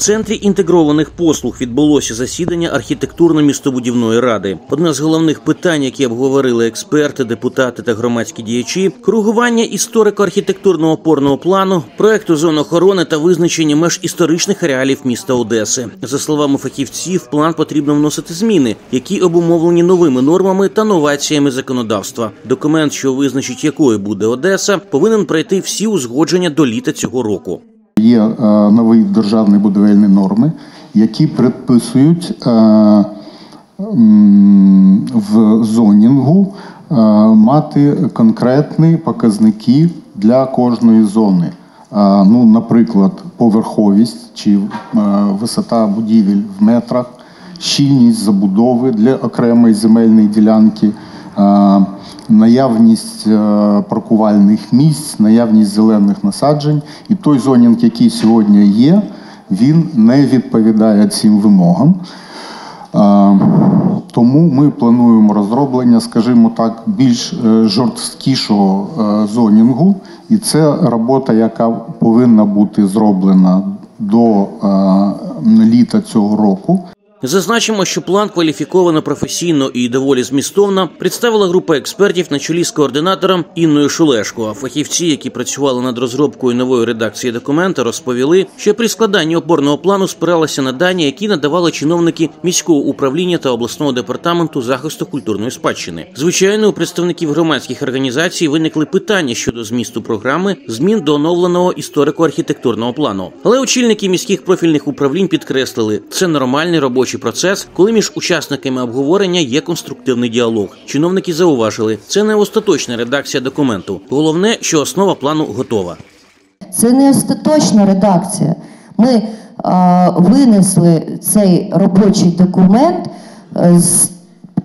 центрі інтегрованих послуг відбулося засідання архітектурно-містобудівної ради. Одне з головних питань, які обговорили експерти, депутати та громадські діячі, коригування історико-архітектурного опорного плану, проекту зон охорони та визначення меж історичних реалів міста Одеси. За словами фахівців, план потрібно вносити зміни, які обумовлені новими нормами та новаціями законодавства. Документ, що визначить, якою буде Одеса, повинен пройти всі узгодження до літа цього року. Є е, нові державні будівельні норми, які предписують е, в зонінгу е, мати конкретні показники для кожної зони. Ну, наприклад, поверховість чи висота будівель в метрах, щільність забудови для окремої земельної ділянки, наявність е, паркувальних місць, наявність зелених насаджень. І той зонінг, який сьогодні є, він не відповідає цим вимогам. Е, Тому ми плануємо розроблення, скажімо так, більш е, жорсткішого е, зонінгу, і це робота, яка повинна бути зроблена до е, літа цього року. Зазначимо, що план кваліфіковано професійно і доволі змістовно представила група експертів на чолі з координатором Інною Шулешко. А фахівці, які працювали над розробкою нової редакції документа, розповіли, що при складанні опорного плану спиралися на дані, які надавали чиновники міського управління та обласного департаменту захисту культурної спадщини. Звичайно, у представників громадських організацій виникли питання щодо змісту програми змін до оновленого історико-архітектурного плану. Але очільники міських профільних управлінь підкреслили, це нормальний робочий процес, коли між учасниками обговорення є конструктивний діалог. Чиновники зауважили, це не остаточна редакція документу. Головне, що основа плану готова. Це не остаточна редакція. Ми е, винесли цей робочий документ е, з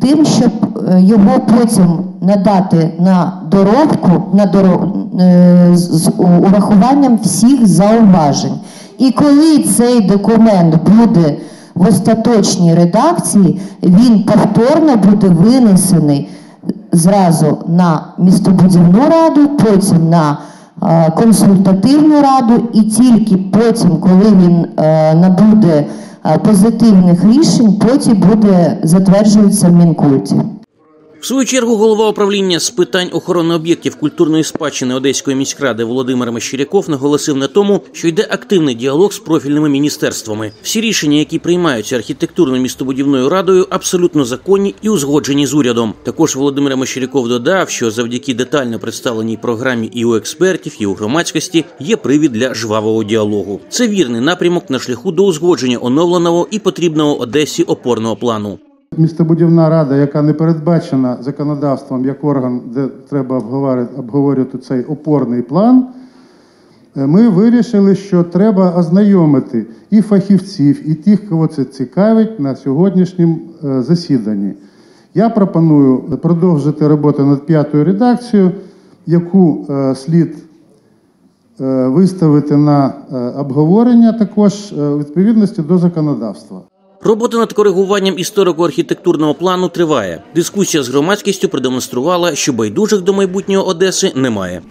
тим, щоб е, його потім надати на доробку на доро... е, з урахуванням всіх зауважень. І коли цей документ буде в остаточній редакції, він повторно буде винесений зразу на містобудівну раду, потім на е, консультативну раду, і тільки потім, коли він е, набуде е, позитивних рішень, потім буде затверджуватися в Мінкульті. В свою чергу голова управління з питань охорони об'єктів культурної спадщини Одеської міськради Володимир Мещеряков наголосив на тому, що йде активний діалог з профільними міністерствами. Всі рішення, які приймаються архітектурно-містобудівною радою, абсолютно законні і узгоджені з урядом. Також Володимир Мещеряков додав, що завдяки детально представленій програмі і у експертів, і у громадськості є привід для жвавого діалогу. Це вірний напрямок на шляху до узгодження оновленого і потрібного Одесі опорного плану. Містобудівна рада, яка не передбачена законодавством як орган, де треба обговорювати цей опорний план, е, ми вирішили, що треба ознайомити і фахівців, і тих, кого це цікавить на сьогоднішньому е, засіданні. Я пропоную продовжити роботу над п'ятою редакцією, яку е, слід виставити на обговорення також у відповідності до законодавства. Робота над коригуванням історико-архітектурного плану триває. Дискусія з громадськістю продемонструвала, що байдужих до майбутнього Одеси немає.